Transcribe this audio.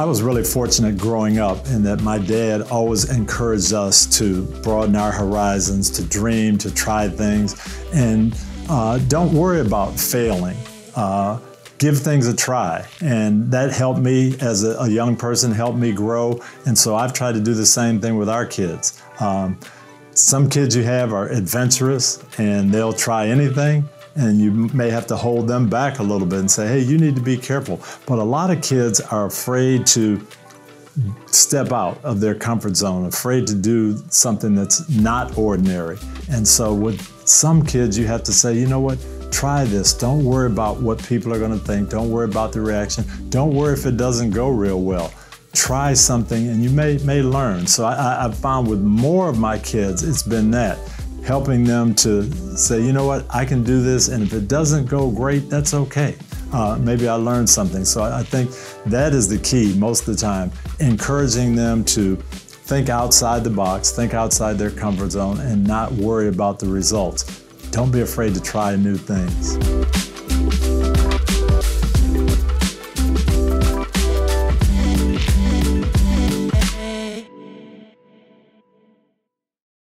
I was really fortunate growing up in that my dad always encouraged us to broaden our horizons, to dream, to try things, and uh, don't worry about failing. Uh, give things a try. And that helped me as a, a, young person, helped me grow. And so I've tried to do the same thing with our kids. Um, some kids you have are adventurous and they'll try anything and you may have to hold them back a little bit and say, hey, you need to be careful. But a lot of kids are afraid to step out of their comfort zone, afraid to do something that's not ordinary. And so with some kids, you have to say, you know what? Try this. Don't worry about what people are going to think. Don't worry about the reaction. Don't worry if it doesn't go real well. Try something and you may, may learn. So I, I've found with more of my kids, it's been that helping them to say, you know what, I can do this, and if it doesn't go great, that's okay. Uh, maybe I learned something. So I think that is the key most of the time, encouraging them to think outside the box, think outside their comfort zone, and not worry about the results. Don't be afraid to try new things.